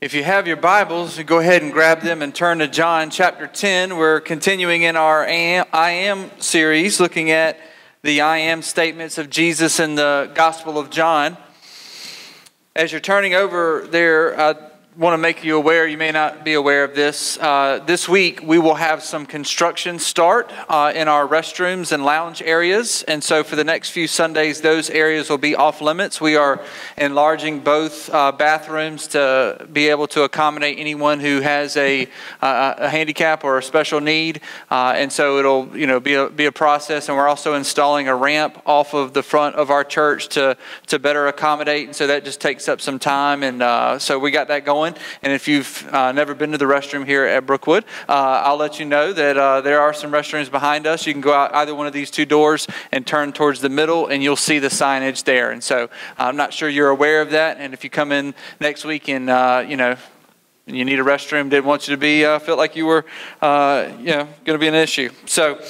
If you have your Bibles, go ahead and grab them and turn to John chapter 10. We're continuing in our I Am series, looking at the I Am statements of Jesus in the Gospel of John. As you're turning over there, I want to make you aware, you may not be aware of this. Uh, this week, we will have some construction start uh, in our restrooms and lounge areas. And so, for the next few Sundays, those areas will be off limits. We are enlarging both uh, bathrooms to be able to accommodate anyone who has a, a handicap or a special need. Uh, and so, it'll you know, be, a, be a process. And we're also installing a ramp off of the front of our church to, to better accommodate. And so, that just takes up some time. And uh, so, we got that going. And if you've uh, never been to the restroom here at Brookwood, uh, I'll let you know that uh, there are some restrooms behind us. You can go out either one of these two doors and turn towards the middle, and you'll see the signage there. And so I'm not sure you're aware of that. And if you come in next week and, uh, you know, you need a restroom, didn't want you to be, uh, felt like you were, uh, you know, going to be an issue. So,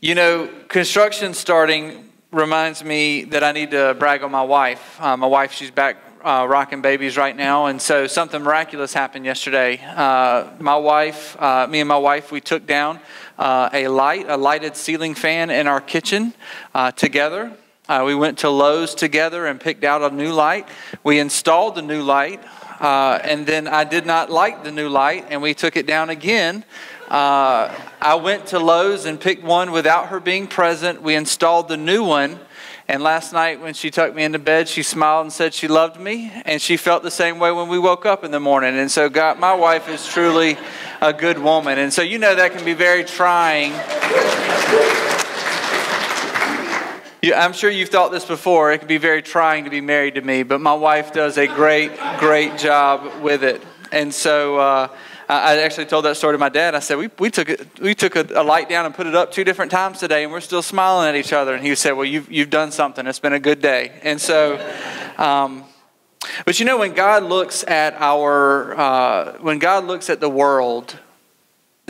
you know, construction starting reminds me that I need to brag on my wife. Uh, my wife, she's back uh, rocking babies right now, and so something miraculous happened yesterday. Uh, my wife, uh, me and my wife, we took down uh, a light, a lighted ceiling fan in our kitchen uh, together. Uh, we went to Lowe's together and picked out a new light. We installed the new light, and then I did not like the new light, and we took it down again. I went to Lowe's and picked one without her being present. We installed the new one and last night, when she tucked me into bed, she smiled and said she loved me. And she felt the same way when we woke up in the morning. And so, God, my wife is truly a good woman. And so, you know, that can be very trying. I'm sure you've thought this before. It can be very trying to be married to me, but my wife does a great, great job with it. And so, uh, I actually told that story to my dad. I said, we, we took, it, we took a, a, light down and put it up two different times today, and we're still smiling at each other. And he said, Well, you've, you've done something. It's been a good day. And so, um, but you know, when God looks at our, uh, when God looks at the world,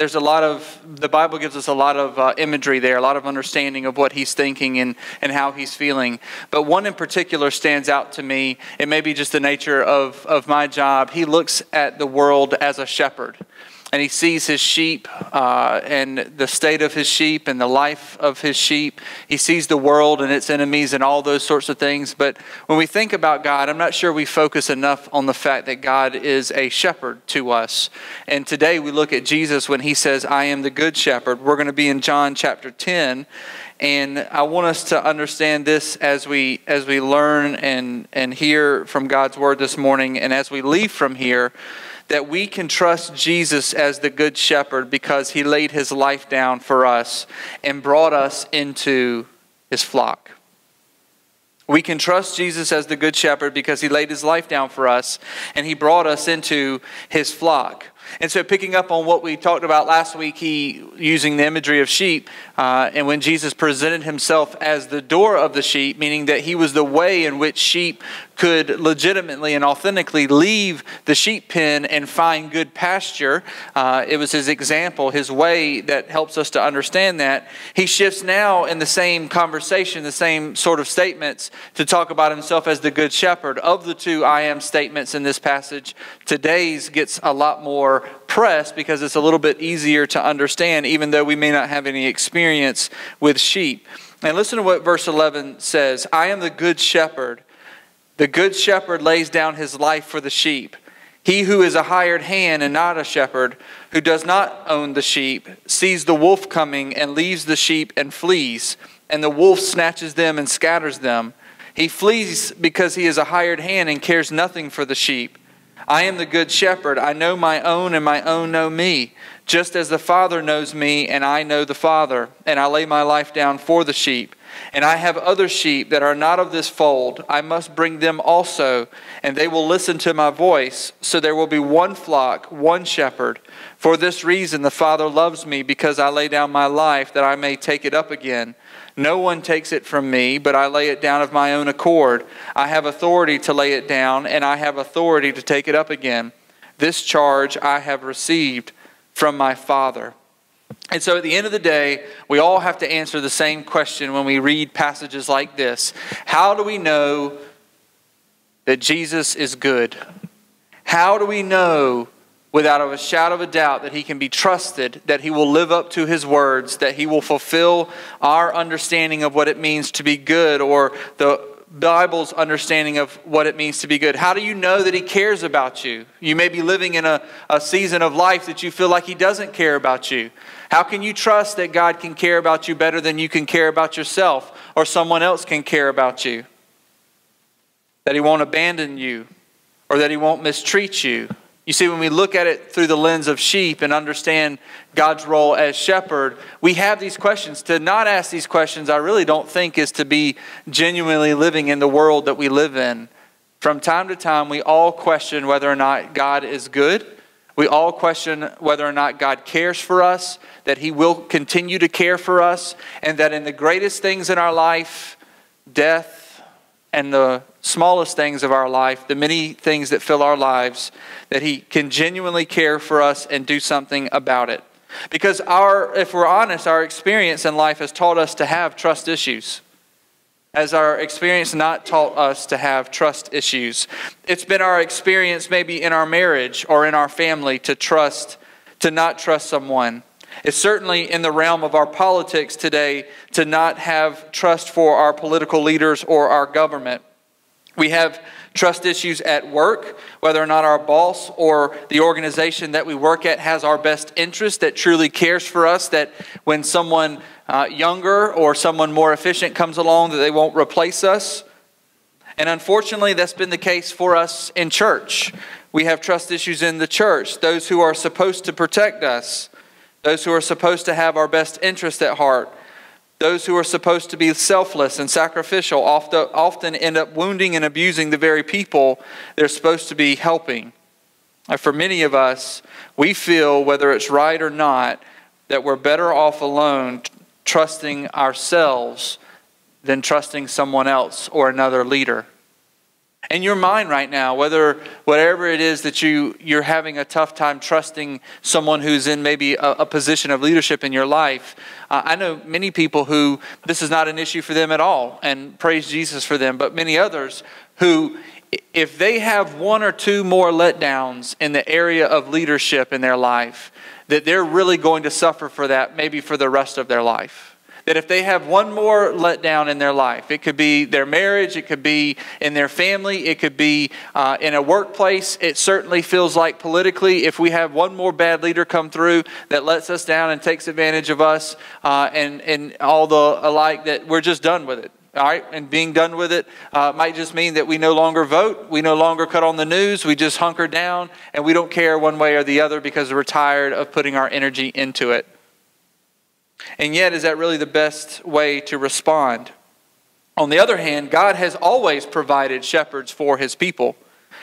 there's a lot of the bible gives us a lot of uh, imagery there a lot of understanding of what he's thinking and, and how he's feeling. But one in particular stands out to me. It may be just the nature of, of my job. He looks at the world as a shepherd and he sees his sheep uh, and the state of his sheep and the life of his sheep. He sees the world and its enemies and all those sorts of things. But when we think about God, I'm not sure we focus enough on the fact that God is a shepherd to us. And today we look at Jesus when he says, I am the good shepherd. We're going to be in John chapter 10. And I want us to understand this as we as we learn and, and hear from God's word this morning and as we leave from here that we can trust Jesus as the Good Shepherd because he laid his life down for us and brought us into his flock. We can trust Jesus as the Good Shepherd because he laid his life down for us and he brought us into his flock. And so, picking up on what we talked about last week, he using the imagery of sheep, uh, and when Jesus presented himself as the door of the sheep, meaning that he was the way in which sheep could legitimately and authentically leave the sheep pen and find good pasture. Uh, it was his example, his way that helps us to understand that. He shifts now in the same conversation, the same sort of statements, to talk about himself as the good shepherd. Of the two I am statements in this passage, today's gets a lot more press because it's a little bit easier to understand, even though we may not have any experience with sheep. And listen to what verse 11 says I am the good shepherd. The good shepherd lays down his life for the sheep. He who is a hired hand and not a shepherd, who does not own the sheep, sees the wolf coming and leaves the sheep and flees, and the wolf snatches them and scatters them. He flees because he is a hired hand and cares nothing for the sheep. I am the good shepherd. I know my own, and my own know me, just as the Father knows me, and I know the Father, and I lay my life down for the sheep. And I have other sheep that are not of this fold. I must bring them also, and they will listen to my voice. So there will be one flock, one shepherd. For this reason, the Father loves me, because I lay down my life that I may take it up again. No one takes it from me, but I lay it down of my own accord. I have authority to lay it down, and I have authority to take it up again. This charge I have received from my Father. And so at the end of the day, we all have to answer the same question when we read passages like this How do we know that Jesus is good? How do we know without a shadow of a doubt that he can be trusted, that he will live up to his words, that he will fulfill our understanding of what it means to be good or the Bible's understanding of what it means to be good? How do you know that He cares about you? You may be living in a, a season of life that you feel like He doesn't care about you. How can you trust that God can care about you better than you can care about yourself or someone else can care about you? That He won't abandon you or that He won't mistreat you you see, when we look at it through the lens of sheep and understand God's role as shepherd, we have these questions. To not ask these questions, I really don't think is to be genuinely living in the world that we live in. From time to time, we all question whether or not God is good. We all question whether or not God cares for us, that He will continue to care for us, and that in the greatest things in our life, death and the smallest things of our life, the many things that fill our lives, that He can genuinely care for us and do something about it. Because our, if we're honest, our experience in life has taught us to have trust issues. Has our experience not taught us to have trust issues? It's been our experience maybe in our marriage or in our family to trust, to not trust someone. It's certainly in the realm of our politics today to not have trust for our political leaders or our government. We have trust issues at work, whether or not our boss or the organization that we work at has our best interest, that truly cares for us, that when someone uh, younger or someone more efficient comes along, that they won't replace us. And unfortunately, that's been the case for us in church. We have trust issues in the church. Those who are supposed to protect us, those who are supposed to have our best interest at heart, those who are supposed to be selfless and sacrificial often end up wounding and abusing the very people they're supposed to be helping. Uh, for many of us, we feel, whether it's right or not, that we're better off alone trusting ourselves than trusting someone else or another leader in your mind right now, whether whatever it is that you, you're having a tough time trusting someone who's in maybe a, a position of leadership in your life. Uh, I know many people who this is not an issue for them at all, and praise Jesus for them, but many others who, if they have one or two more letdowns in the area of leadership in their life, that they're really going to suffer for that maybe for the rest of their life that if they have one more letdown in their life, it could be their marriage, it could be in their family, it could be uh, in a workplace. It certainly feels like politically, if we have one more bad leader come through that lets us down and takes advantage of us uh, and, and all the alike, that we're just done with it. All right, and being done with it uh, might just mean that we no longer vote, we no longer cut on the news, we just hunker down, and we don't care one way or the other because we're tired of putting our energy into it. And yet, is that really the best way to respond? On the other hand, God has always provided shepherds for his people.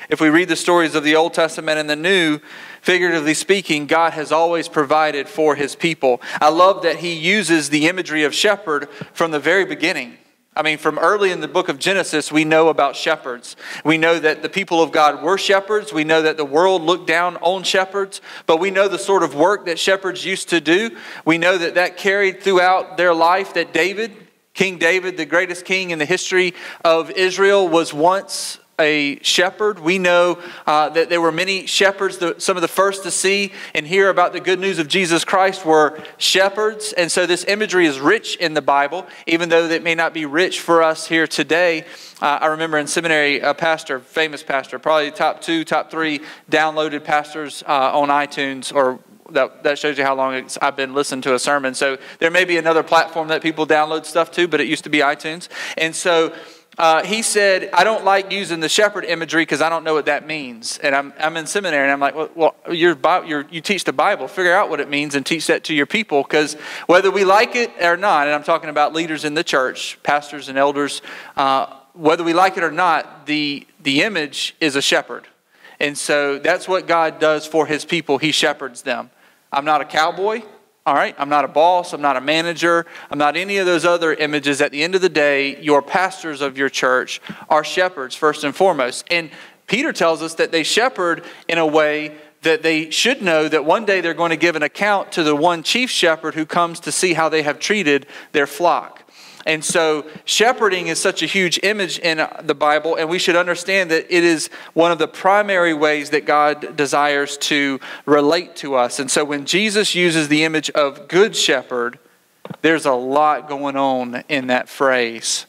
If we read the stories of the Old Testament and the New, figuratively speaking, God has always provided for his people. I love that he uses the imagery of shepherd from the very beginning. I mean, from early in the book of Genesis, we know about shepherds. We know that the people of God were shepherds. We know that the world looked down on shepherds, but we know the sort of work that shepherds used to do. We know that that carried throughout their life, that David, King David, the greatest king in the history of Israel, was once a shepherd. We know uh, that there were many shepherds. The, some of the first to see and hear about the good news of Jesus Christ were shepherds. And so this imagery is rich in the Bible, even though it may not be rich for us here today. Uh, I remember in seminary, a pastor, famous pastor, probably top two, top three downloaded pastors uh, on iTunes or that, that shows you how long I've been listening to a sermon. So there may be another platform that people download stuff to, but it used to be iTunes. And so uh, he said, I don't like using the shepherd imagery because I don't know what that means. And I'm, I'm in seminary and I'm like, well, well you're, you're, you teach the Bible. Figure out what it means and teach that to your people because whether we like it or not, and I'm talking about leaders in the church, pastors and elders, uh, whether we like it or not, the, the image is a shepherd. And so that's what God does for his people. He shepherds them. I'm not a cowboy. All right, I'm not a boss, I'm not a manager, I'm not any of those other images. At the end of the day, your pastors of your church are shepherds first and foremost. And Peter tells us that they shepherd in a way that they should know that one day they're going to give an account to the one chief shepherd who comes to see how they have treated their flock. And so, shepherding is such a huge image in uh, the Bible, and we should understand that it is one of the primary ways that God desires to relate to us. And so, when Jesus uses the image of good shepherd, there's a lot going on in that phrase.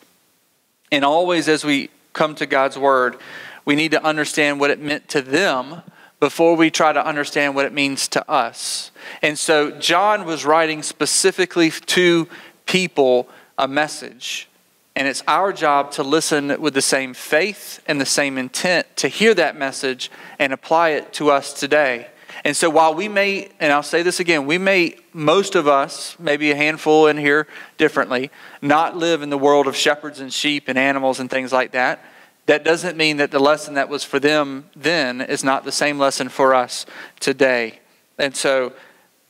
And always, as we come to God's word, we need to understand what it meant to them before we try to understand what it means to us. And so, John was writing specifically to people a message. And it's our job to listen with the same faith and the same intent to hear that message and apply it to us today. And so, while we may, and I'll say this again, we may, most of us, maybe a handful in here differently, not live in the world of shepherds and sheep and animals and things like that. That doesn't mean that the lesson that was for them then is not the same lesson for us today. And so,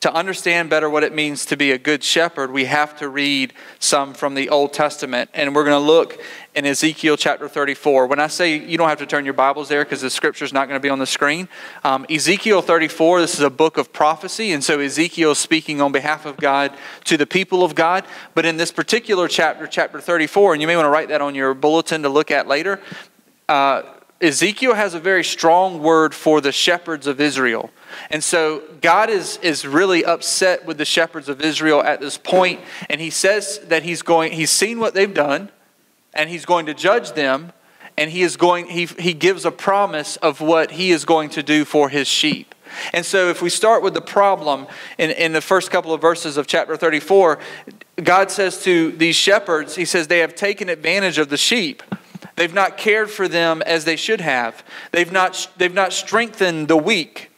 to understand better what it means to be a good shepherd, we have to read some from the Old Testament. And we're going to look in Ezekiel chapter 34. When I say you don't have to turn your Bibles there because the scripture is not going to be on the screen, um, Ezekiel 34, this is a book of prophecy. And so Ezekiel is speaking on behalf of God to the people of God. But in this particular chapter, chapter 34, and you may want to write that on your bulletin to look at later, uh, Ezekiel has a very strong word for the shepherds of Israel. And so God is, is really upset with the shepherds of Israel at this point, and he says that he's going, he's seen what they've done, and he's going to judge them, and he is going, he, he gives a promise of what he is going to do for his sheep. And so if we start with the problem in, in the first couple of verses of chapter 34, God says to these shepherds, He says, they have taken advantage of the sheep. They've not cared for them as they should have. They've not, they've not strengthened the weak.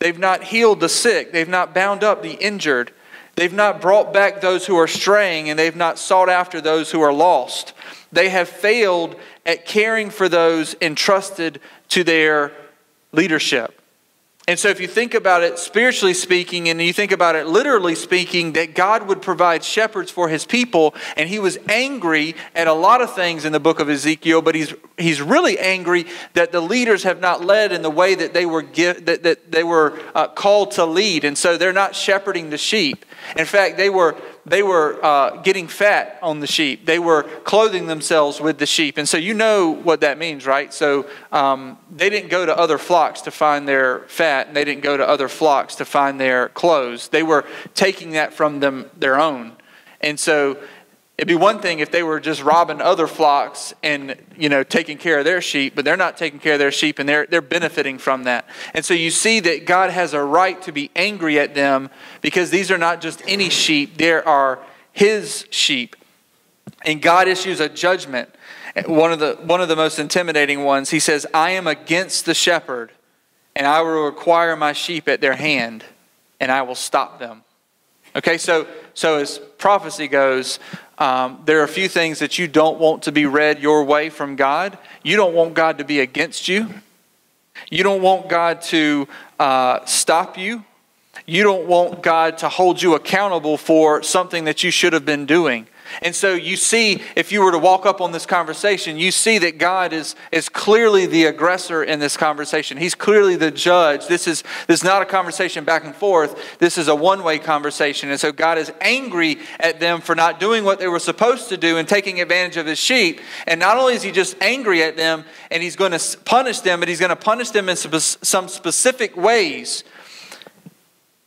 They've not healed the sick. They've not bound up the injured. They've not brought back those who are straying, and they've not sought after those who are lost. They have failed at caring for those entrusted to their leadership. And so, if you think about it spiritually speaking, and you think about it literally speaking, that God would provide shepherds for his people, and he was angry at a lot of things in the book of Ezekiel, but he's, he's really angry that the leaders have not led in the way that they were, give, that, that they were uh, called to lead. And so, they're not shepherding the sheep. In fact, they were, they were uh, getting fat on the sheep. They were clothing themselves with the sheep. And so you know what that means, right? So um, they didn't go to other flocks to find their fat, and they didn't go to other flocks to find their clothes. They were taking that from them their own. And so It'd be one thing if they were just robbing other flocks and you know taking care of their sheep, but they're not taking care of their sheep and they're they're benefiting from that. And so you see that God has a right to be angry at them because these are not just any sheep, there are his sheep. And God issues a judgment. One of the one of the most intimidating ones, he says, I am against the shepherd, and I will require my sheep at their hand, and I will stop them. Okay, so so as prophecy goes, um, there are a few things that you don't want to be read your way from God. You don't want God to be against you. You don't want God to uh, stop you. You don't want God to hold you accountable for something that you should have been doing. And so you see, if you were to walk up on this conversation, you see that God is, is clearly the aggressor in this conversation. He's clearly the judge. This is, this is not a conversation back and forth, this is a one way conversation. And so God is angry at them for not doing what they were supposed to do and taking advantage of his sheep. And not only is he just angry at them and he's going to punish them, but he's going to punish them in some specific ways.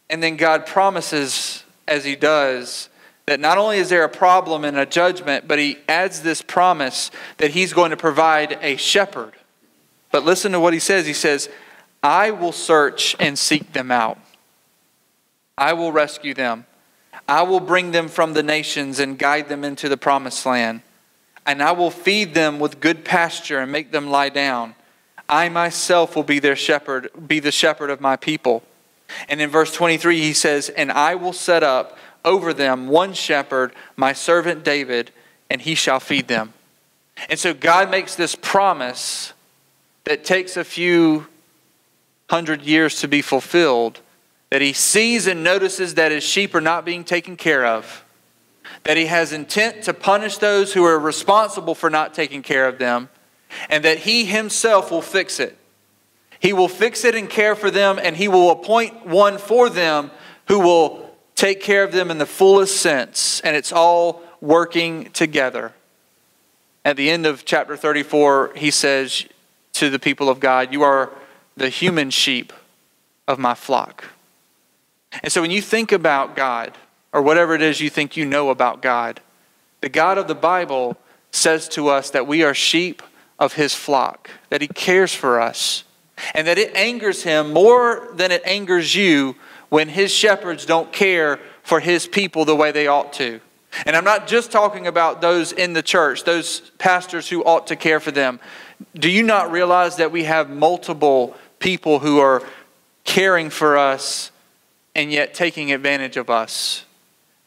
And then God promises, as he does, that not only is there a problem and a judgment, but he adds this promise that he's going to provide a shepherd. But listen to what he says. He says, I will search and seek them out. I will rescue them. I will bring them from the nations and guide them into the promised land. And I will feed them with good pasture and make them lie down. I myself will be their shepherd, be the shepherd of my people. And in verse 23, he says, And I will set up over them one shepherd, my servant David, and he shall feed them. And so God makes this promise that takes a few hundred years to be fulfilled that he sees and notices that his sheep are not being taken care of, that he has intent to punish those who are responsible for not taking care of them, and that he himself will fix it. He will fix it and care for them, and he will appoint one for them who will take care of them in the fullest sense, and it's all working together. At the end of chapter 34, he says to the people of God, You are the human sheep of my flock. And so when you think about God, or whatever it is you think you know about God, the God of the Bible says to us that we are sheep of his flock, that he cares for us, and that it angers him more than it angers you when his shepherds don't care for his people the way they ought to. And I'm not just talking about those in the church, those pastors who ought to care for them. Do you not realize that we have multiple people who are caring for us and yet taking advantage of us?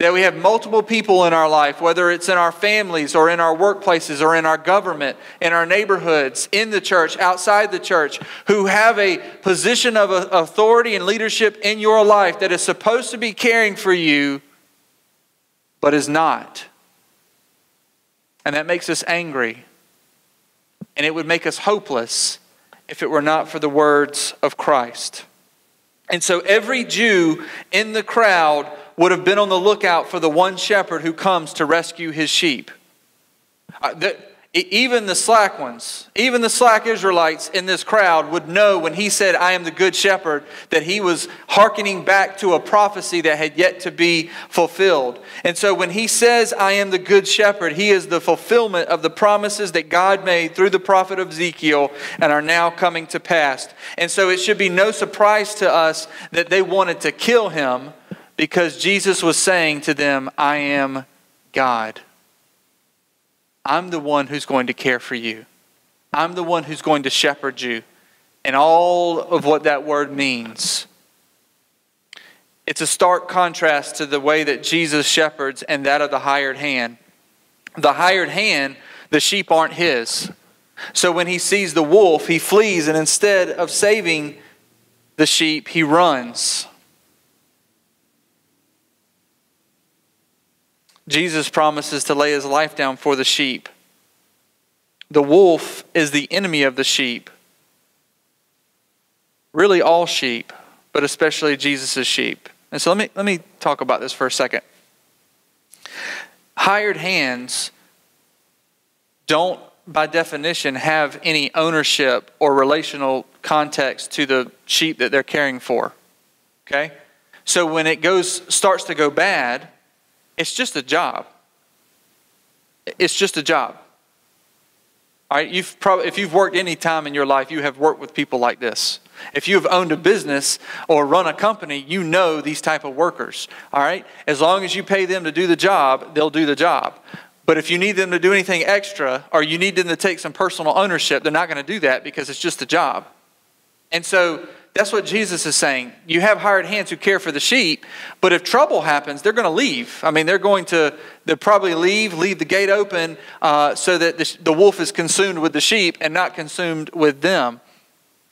That we have multiple people in our life, whether it's in our families or in our workplaces or in our government, in our neighborhoods, in the church, outside the church, who have a position of authority and leadership in your life that is supposed to be caring for you, but is not. And that makes us angry. And it would make us hopeless if it were not for the words of Christ. And so every Jew in the crowd would have been on the lookout for the one shepherd who comes to rescue his sheep. Uh, the, even the slack ones, even the slack Israelites in this crowd would know when he said, I am the good shepherd, that he was hearkening back to a prophecy that had yet to be fulfilled. And so when he says, I am the good shepherd, he is the fulfillment of the promises that God made through the prophet of Ezekiel and are now coming to pass. And so it should be no surprise to us that they wanted to kill him because Jesus was saying to them, I am God. I'm the one who's going to care for you. I'm the one who's going to shepherd you. And all of what that word means. It's a stark contrast to the way that Jesus shepherds and that of the hired hand. The hired hand, the sheep aren't his. So when he sees the wolf, he flees, and instead of saving the sheep, he runs. Jesus promises to lay his life down for the sheep. The wolf is the enemy of the sheep. Really, all sheep, but especially Jesus' sheep. And so let me, let me talk about this for a second. Hired hands don't, by definition, have any ownership or relational context to the sheep that they're caring for. Okay? So when it goes starts to go bad, it's just a job. It's just a job. All right, you've probably, if you've worked any time in your life, you have worked with people like this. If you've owned a business or run a company, you know these type of workers. All right, as long as you pay them to do the job, they'll do the job. But if you need them to do anything extra or you need them to take some personal ownership, they're not going to do that because it's just a job. And so that's what Jesus is saying. You have hired hands who care for the sheep, but if trouble happens, they're going to leave. I mean, they're going to they'll probably leave, leave the gate open uh, so that the, the wolf is consumed with the sheep and not consumed with them.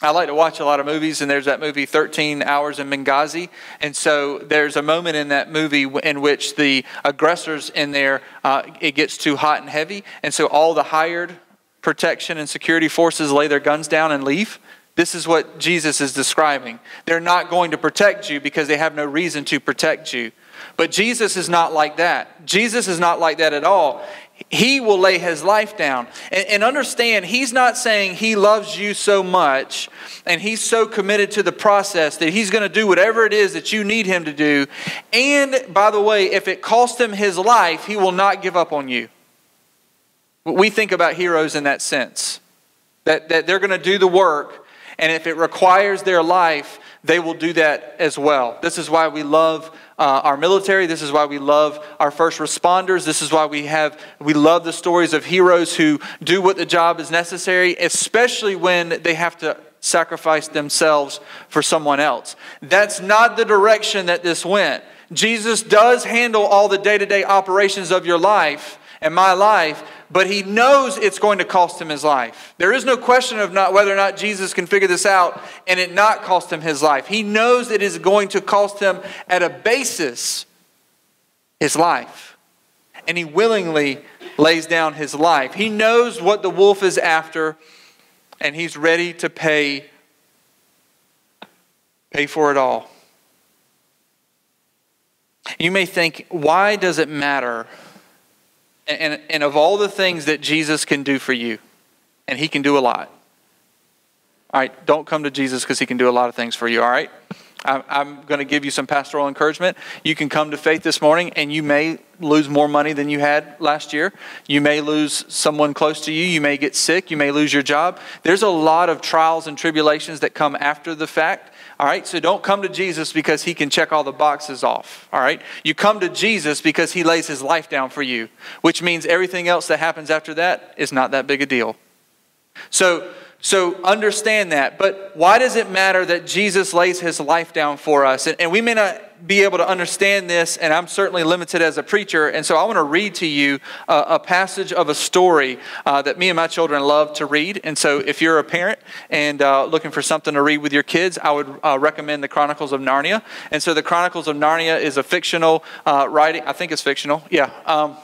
I like to watch a lot of movies, and there's that movie 13 Hours in Benghazi. And so there's a moment in that movie in which the aggressors in there, uh, it gets too hot and heavy. And so all the hired protection and security forces lay their guns down and leave. This is what Jesus is describing. They're not going to protect you because they have no reason to protect you. But Jesus is not like that. Jesus is not like that at all. He will lay his life down. And, and, understand, he's not saying he loves you so much and he's so committed to the process that he's going to do whatever it is that you need him to do. And by the way, if it costs him his life, he will not give up on you. We think about heroes in that sense that, that they're going to do the work and if it requires their life, they will do that as well. This is why we love uh, our military. This is why we love our first responders. This is why we have we love the stories of heroes who do what the job is necessary, especially when they have to sacrifice themselves for someone else. That's not the direction that this went. Jesus does handle all the day-to-day operations of your life and my life, but he knows it's going to cost him his life. There is no question of not whether or not Jesus can figure this out and it not cost him his life. He knows it is going to cost him at a basis his life. And he willingly lays down his life. He knows what the wolf is after and he's ready to pay pay for it all. You may think, why does it matter And, and of all the things that Jesus can do for you, and he can do a lot. All right, don't come to Jesus because he can do a lot of things for you, all right? I'm going to give you some pastoral encouragement. You can come to faith this morning and you may lose more money than you had last year. You may lose someone close to you. You may get sick. You may lose your job. There's a lot of trials and tribulations that come after the fact. All right, so don't come to Jesus because he can check all the boxes off. All right, you come to Jesus because he lays his life down for you, which means everything else that happens after that is not that big a deal. So, so understand that. But why does it matter that Jesus lays his life down for us? And, and, we may not be able to understand this, and I'm certainly limited as a preacher. And so I want to read to you a, a passage of a story uh, that me and my children love to read. And so if you're a parent and uh, looking for something to read with your kids, I would uh, recommend the Chronicles of Narnia. And so the Chronicles of Narnia is a fictional uh, writing. I think it's fictional. Yeah. Um,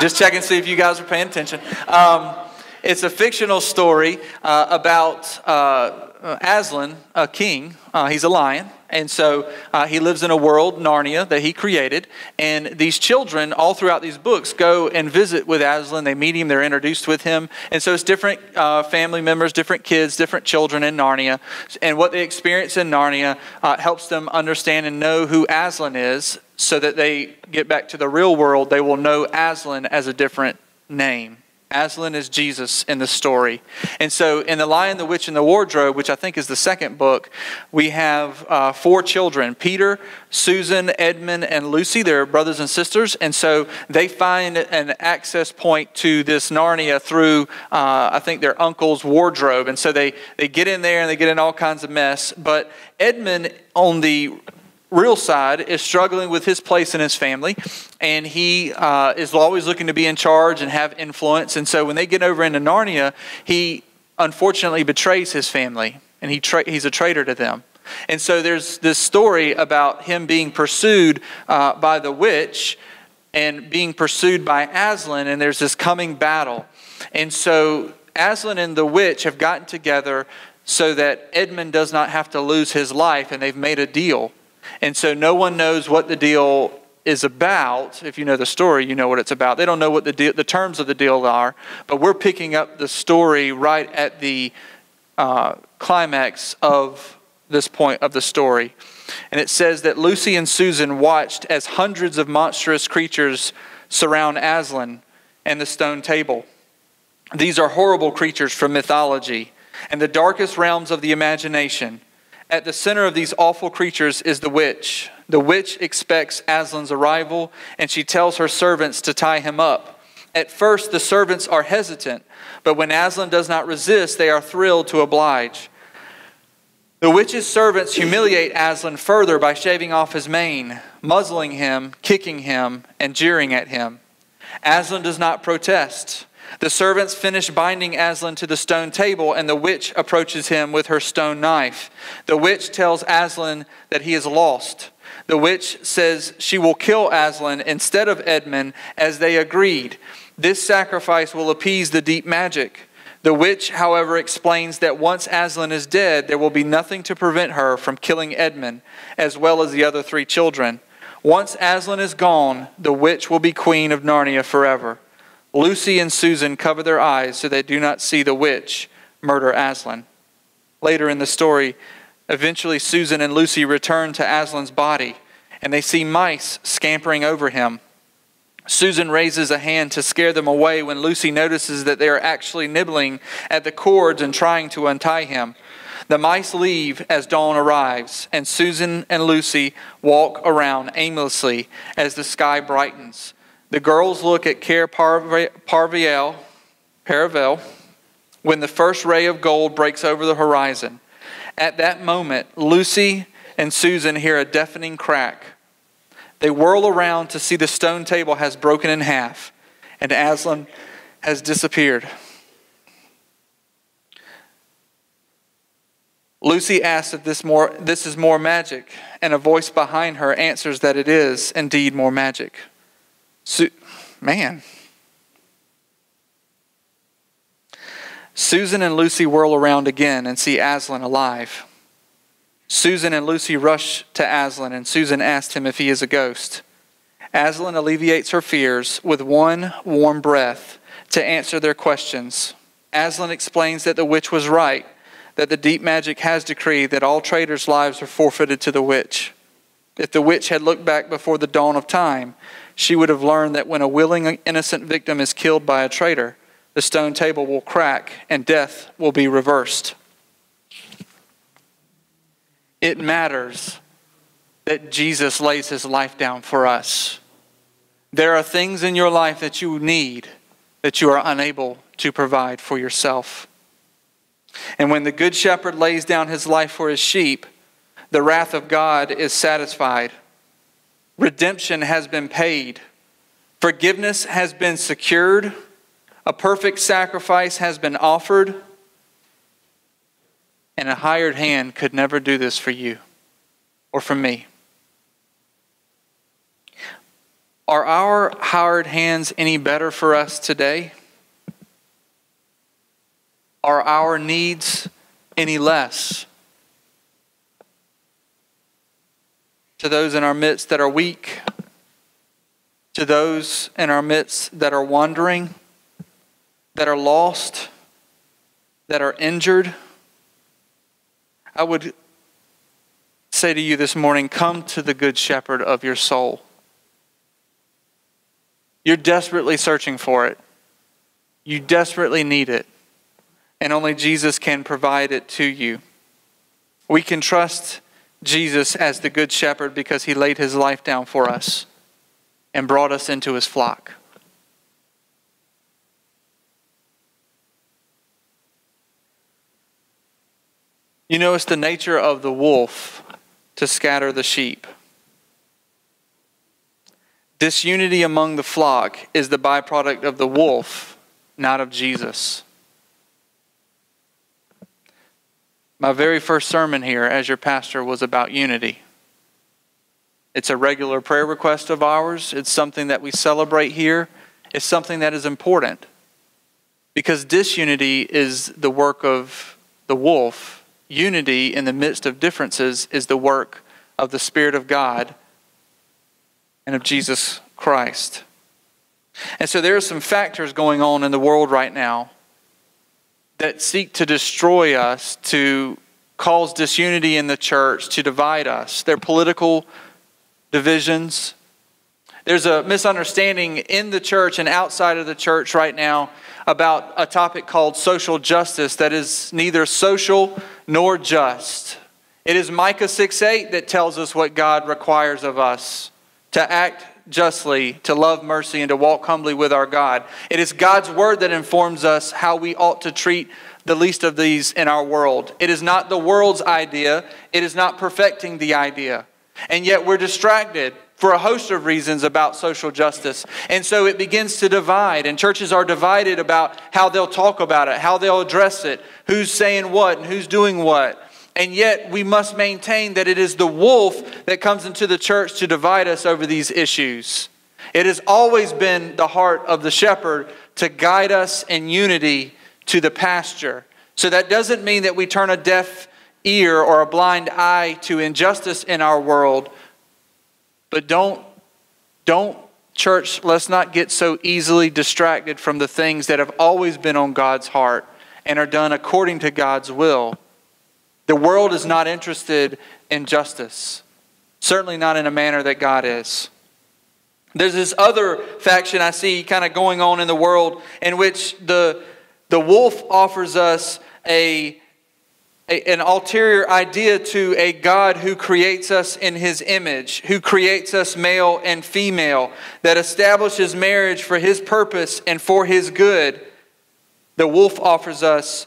just checking to see if you guys are paying attention. Um, it's a fictional story uh, about uh, Aslan, a king. Uh, he's a lion. And so uh, he lives in a world, Narnia, that he created. And these children, all throughout these books, go and visit with Aslan. They meet him, they're introduced with him. And so it's different uh, family members, different kids, different children in Narnia. And what they experience in Narnia uh, helps them understand and know who Aslan is so that they get back to the real world. They will know Aslan as a different name. Aslan is Jesus in the story. And so in The Lion, the Witch, and the Wardrobe, which I think is the second book, we have uh, four children Peter, Susan, Edmund, and Lucy. They're brothers and sisters. And so they find an access point to this Narnia through, uh, I think, their uncle's wardrobe. And so they, they get in there and they get in all kinds of mess. But Edmund, on the real side is struggling with his place in his family, and he uh, is always looking to be in charge and have influence. And so when they get over into Narnia, he unfortunately betrays his family, and he tra- he's a traitor to them. And so there's this story about him being pursued uh, by the witch and being pursued by Aslan, and there's this coming battle. And so Aslan and the witch have gotten together so that Edmund does not have to lose his life, and they've made a deal. And so no one knows what the deal is about. If you know the story, you know what it's about. They don't know what the, deal, the terms of the deal are, but we're picking up the story right at the uh, climax of this point of the story. And it says that Lucy and Susan watched as hundreds of monstrous creatures surround Aslan and the stone table. These are horrible creatures from mythology and the darkest realms of the imagination. At the center of these awful creatures is the witch. The witch expects Aslan's arrival, and she tells her servants to tie him up. At first, the servants are hesitant, but when Aslan does not resist, they are thrilled to oblige. The witch's servants humiliate Aslan further by shaving off his mane, muzzling him, kicking him, and jeering at him. Aslan does not protest. The servants finish binding Aslan to the stone table, and the witch approaches him with her stone knife. The witch tells Aslan that he is lost. The witch says she will kill Aslan instead of Edmund, as they agreed. This sacrifice will appease the deep magic. The witch, however, explains that once Aslan is dead, there will be nothing to prevent her from killing Edmund, as well as the other three children. Once Aslan is gone, the witch will be queen of Narnia forever. Lucy and Susan cover their eyes so they do not see the witch murder Aslan. Later in the story, eventually Susan and Lucy return to Aslan's body and they see mice scampering over him. Susan raises a hand to scare them away when Lucy notices that they are actually nibbling at the cords and trying to untie him. The mice leave as dawn arrives, and Susan and Lucy walk around aimlessly as the sky brightens. The girls look at Cair Paravel, Paravel when the first ray of gold breaks over the horizon. At that moment, Lucy and Susan hear a deafening crack. They whirl around to see the stone table has broken in half and Aslan has disappeared. Lucy asks if this, more, this is more magic, and a voice behind her answers that it is indeed more magic. Su- man. Susan and Lucy whirl around again and see Aslan alive. Susan and Lucy rush to Aslan, and Susan asks him if he is a ghost. Aslan alleviates her fears with one warm breath to answer their questions. Aslan explains that the witch was right, that the deep magic has decreed that all traitors' lives are forfeited to the witch. If the witch had looked back before the dawn of time, she would have learned that when a willing, innocent victim is killed by a traitor, the stone table will crack and death will be reversed. It matters that Jesus lays his life down for us. There are things in your life that you need that you are unable to provide for yourself. And when the Good Shepherd lays down his life for his sheep, the wrath of God is satisfied. Redemption has been paid. Forgiveness has been secured. A perfect sacrifice has been offered. And a hired hand could never do this for you or for me. Are our hired hands any better for us today? Are our needs any less? To those in our midst that are weak, to those in our midst that are wandering, that are lost, that are injured, I would say to you this morning come to the Good Shepherd of your soul. You're desperately searching for it. You desperately need it. And only Jesus can provide it to you. We can trust Jesus as the Good Shepherd because he laid his life down for us and brought us into his flock. You know, it's the nature of the wolf to scatter the sheep. Disunity among the flock is the byproduct of the wolf, not of Jesus. My very first sermon here as your pastor was about unity. It's a regular prayer request of ours. It's something that we celebrate here. It's something that is important because disunity is the work of the wolf. Unity in the midst of differences is the work of the Spirit of God and of Jesus Christ. And so there are some factors going on in the world right now that seek to destroy us, to cause disunity in the church, to divide us. They're political divisions. There's a misunderstanding in the church and outside of the church right now about a topic called social justice that is neither social nor just. It is Micah 6 8 that tells us what God requires of us to act justly, to love mercy, and to walk humbly with our God. It is God's word that informs us how we ought to treat the least of these in our world. It is not the world's idea, it is not perfecting the idea. And yet we're distracted for a host of reasons about social justice. And so it begins to divide, and churches are divided about how they'll talk about it, how they'll address it, who's saying what, and who's doing what. And yet, we must maintain that it is the wolf that comes into the church to divide us over these issues. It has always been the heart of the shepherd to guide us in unity to the pasture. So that doesn't mean that we turn a deaf ear or a blind eye to injustice in our world. But don't, don't, church, let's not get so easily distracted from the things that have always been on God's heart and are done according to God's will. The world is not interested in justice, certainly not in a manner that God is. There's this other faction I see kind of going on in the world in which the, the wolf offers us a, a, an ulterior idea to a God who creates us in his image, who creates us male and female, that establishes marriage for his purpose and for his good. The wolf offers us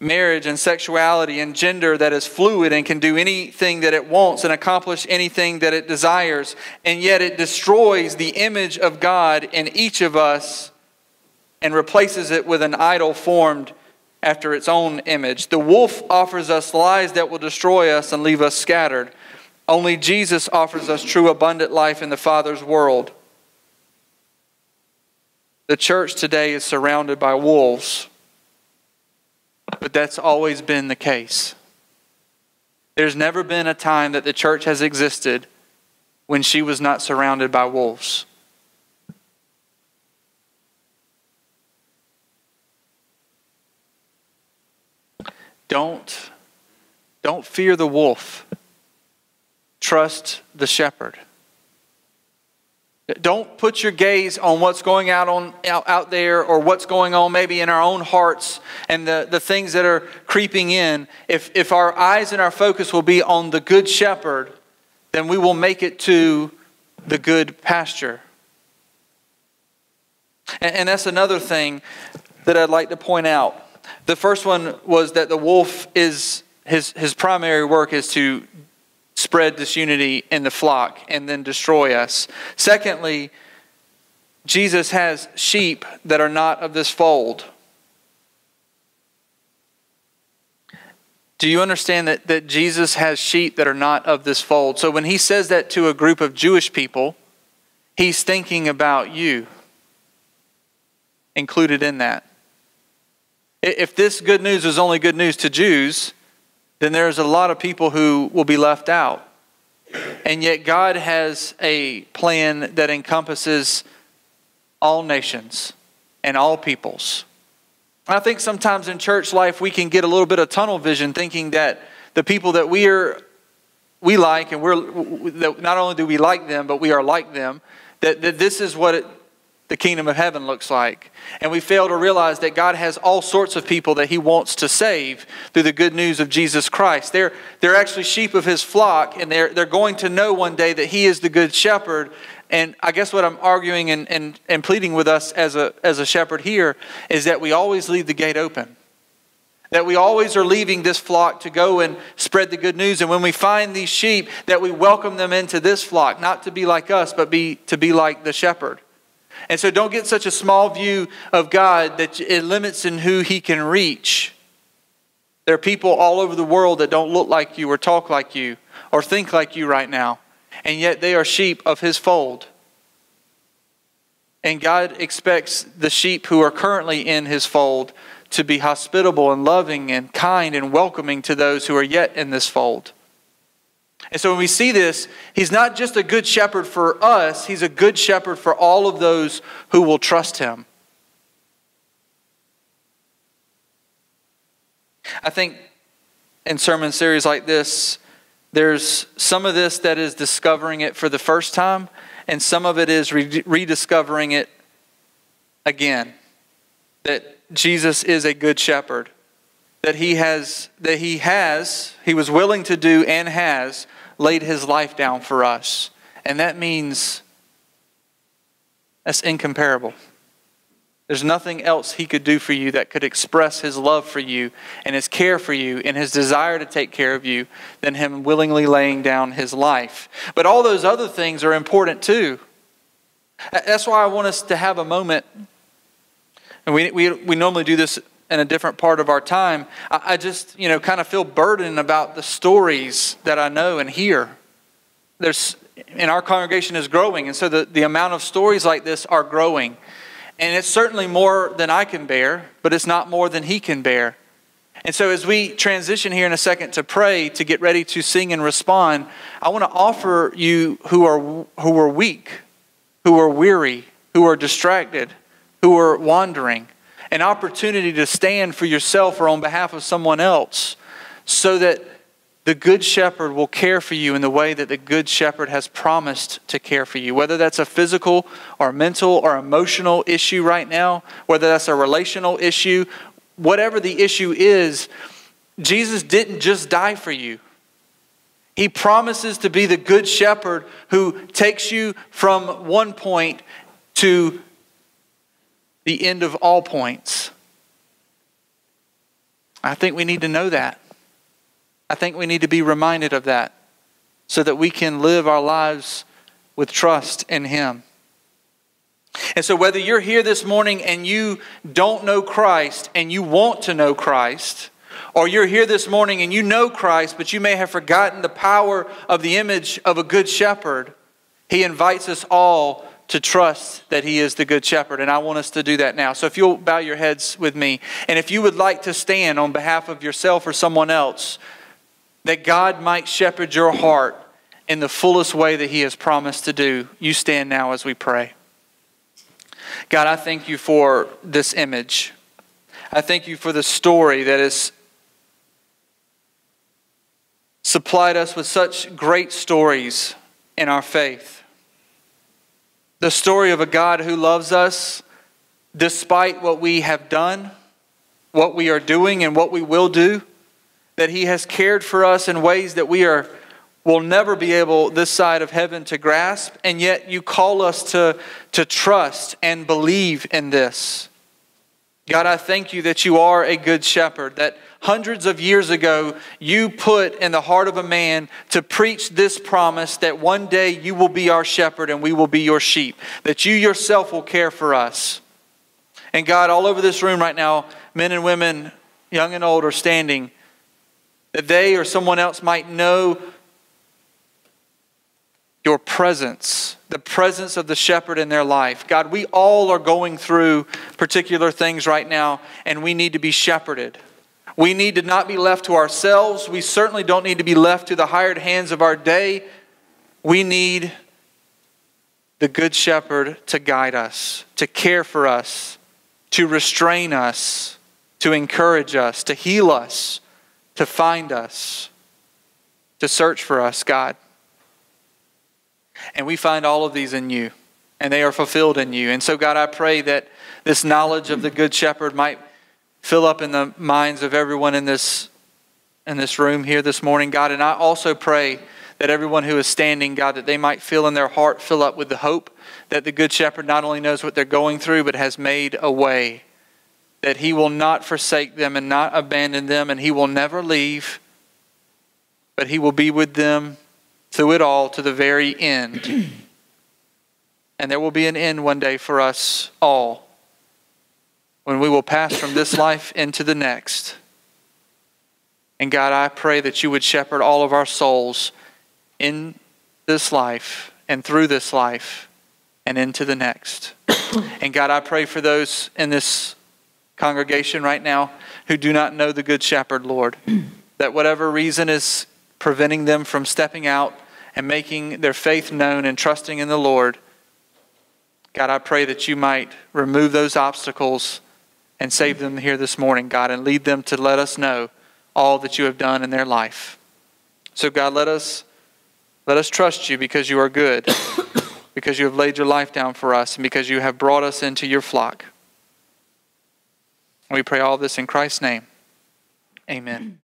marriage and sexuality and gender that is fluid and can do anything that it wants and accomplish anything that it desires. And yet it destroys the image of God in each of us and replaces it with an idol formed after its own image. The wolf offers us lies that will destroy us and leave us scattered. Only Jesus offers us true abundant life in the Father's world. The church today is surrounded by wolves but that's always been the case. There's never been a time that the church has existed when she was not surrounded by wolves. Don't, don't fear the wolf. Trust the shepherd. Don't put your gaze on what's going out, on, out, out there or what's going on maybe in our own hearts and the, the things that are creeping in. If, if our eyes and our focus will be on the good shepherd, then we will make it to the good pasture. And, and that's another thing that I'd like to point out. The first one was that the wolf is his, his primary work is to spread disunity in the flock and then destroy us. Secondly, Jesus has sheep that are not of this fold. Do you understand that, that Jesus has sheep that are not of this fold? So when he says that to a group of Jewish people, he's thinking about you included in that. If this good news is only good news to Jews, then there's a lot of people who will be left out. And yet, God has a plan that encompasses all nations and all peoples. I think sometimes in church life we can get a little bit of tunnel vision thinking that the people that we are we like and we're not only do we like them but we are like them that, that this is what it, the kingdom of heaven looks like. And we fail to realize that God has all sorts of people that He wants to save through the good news of Jesus Christ. They're, they're actually sheep of His flock, and they're, they're going to know one day that He is the good shepherd. And I guess what I'm arguing and, and, and pleading with us as a, as a shepherd here is that we always leave the gate open. That we always are leaving this flock to go and spread the good news. And when we find these sheep, that we welcome them into this flock, not to be like us, but be, to be like the shepherd. And so don't get such a small view of God that it limits in who he can reach. There are people all over the world that don't look like you or talk like you or think like you right now, and yet they are sheep of his fold. And God expects the sheep who are currently in his fold to be hospitable and loving and kind and welcoming to those who are yet in this fold. And so when we see this, he's not just a good shepherd for us, he's a good shepherd for all of those who will trust him. I think in sermon series like this, there's some of this that is discovering it for the first time, and some of it is rediscovering it again. That Jesus is a good shepherd. That he has, that he has, he was willing to do and has laid his life down for us. And that means that's incomparable. There's nothing else he could do for you that could express his love for you and his care for you and his desire to take care of you than him willingly laying down his life. But all those other things are important too. That's why I want us to have a moment. And we, we, we normally do this in a different part of our time, I, I just, you know, kind of feel burdened about the stories that I know and hear. There's, and our congregation is growing, and so the, the amount of stories like this are growing. And it's certainly more than I can bear, but it's not more than He can bear. And so, as we transition here in a second to pray, to get ready to sing and respond, I want to offer you who are, who are weak, who are weary, who are distracted, who are wandering an opportunity to stand for yourself or on behalf of someone else so that the good shepherd will care for you in the way that the good shepherd has promised to care for you. Whether that's a physical or mental or emotional issue right now, whether that's a relational issue, whatever the issue is, Jesus didn't just die for you. He promises to be the good shepherd who takes you from one point to the end of all points. I think we need to know that. I think we need to be reminded of that so that we can live our lives with trust in Him. And so, whether you're here this morning and you don't know Christ and you want to know Christ, or you're here this morning and you know Christ, but you may have forgotten the power of the image of a good shepherd, He invites us all to trust that He is the Good Shepherd. And I want us to do that now. So if you'll bow your heads with me, and if you would like to stand on behalf of yourself or someone else, that God might shepherd your heart in the fullest way that He has promised to do. You stand now as we pray. God, I thank you for this image. I thank you for the story that has supplied us with such great stories in our faith. The story of a God who loves us despite what we have done, what we are doing, and what we will do, that He has cared for us in ways that we are will never be able this side of heaven to grasp, and yet you call us to, to trust and believe in this. God, I thank you that you are a good shepherd, that hundreds of years ago you put in the heart of a man to preach this promise that one day you will be our shepherd and we will be your sheep, that you yourself will care for us. And God, all over this room right now, men and women, young and old, are standing, that they or someone else might know your presence, the presence of the shepherd in their life. God, we all are going through particular things right now, and we need to be shepherded. We need to not be left to ourselves. We certainly don't need to be left to the hired hands of our day. We need the Good Shepherd to guide us, to care for us, to restrain us, to encourage us, to heal us, to find us, to search for us, God. And we find all of these in you, and they are fulfilled in you. And so, God, I pray that this knowledge of the Good Shepherd might fill up in the minds of everyone in this, in this room here this morning, God. And I also pray that everyone who is standing, God, that they might feel in their heart, fill up with the hope that the Good Shepherd not only knows what they're going through, but has made a way. That he will not forsake them and not abandon them, and he will never leave, but he will be with them through it all to the very end. and there will be an end one day for us all when we will pass from this life into the next. And God, I pray that you would shepherd all of our souls in this life and through this life and into the next. and God, I pray for those in this congregation right now who do not know the Good Shepherd, Lord, that whatever reason is preventing them from stepping out and making their faith known and trusting in the Lord. God, I pray that you might remove those obstacles and save them here this morning, God, and lead them to let us know all that you have done in their life. So, God, let us let us trust you because you are good, because you have laid your life down for us, and because you have brought us into your flock. We pray all this in Christ's name. Amen.